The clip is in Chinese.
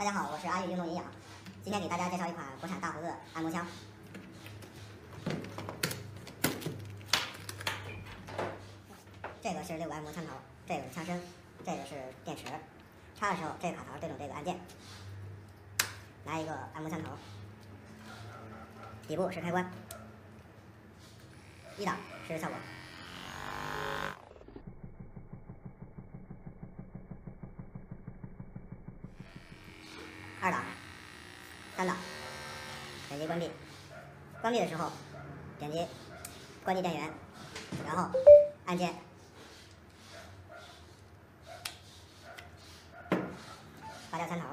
大家好，我是阿玉运动营养，今天给大家介绍一款国产大胡子按摩枪。这个是六个按摩枪头，这个是枪身，这个是电池。插的时候，这个卡槽对准这个按键，来一个按摩枪头，底部是开关，一档试试效果。二档、三档，点击关闭。关闭的时候，点击关闭电源，然后按键拔掉三头。